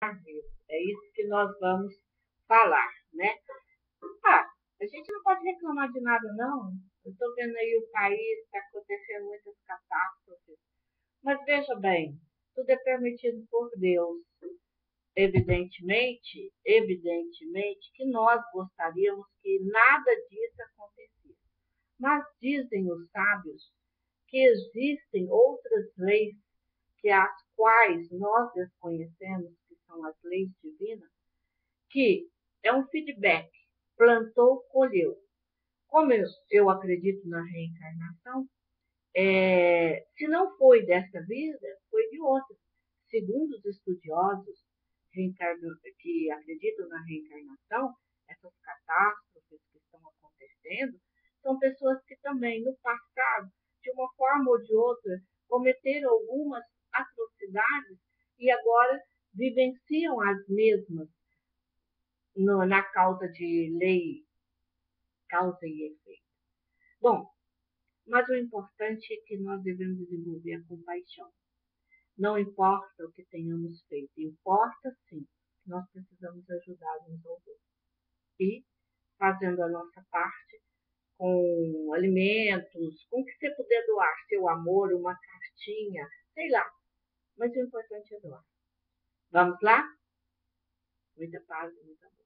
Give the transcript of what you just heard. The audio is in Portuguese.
É isso que nós vamos falar, né? Ah, a gente não pode reclamar de nada, não. Eu estou vendo aí o país, está acontecendo muitas catástrofes. Mas veja bem, tudo é permitido por Deus. Evidentemente, evidentemente que nós gostaríamos que nada disso acontecesse. Mas dizem os sábios que existem outras leis que as quais nós desconhecemos, leis divinas, que é um feedback, plantou, colheu. Como eu, eu acredito na reencarnação, é, se não foi desta vida, foi de outra. Segundo os estudiosos que acreditam na reencarnação, essas catástrofes que estão acontecendo são pessoas que também, no passado, de uma forma ou de outra, cometeram algumas atrocidades e agora vivenciam as mesmas no, na causa de lei, causa e efeito. Bom, mas o importante é que nós devemos desenvolver a compaixão. Não importa o que tenhamos feito, importa sim que nós precisamos ajudar uns aos outros. E, fazendo a nossa parte, com alimentos, com o que você puder doar, seu amor, uma cartinha, sei lá. Mas o importante é doar. Vamos lá? Muita paz e muita amor.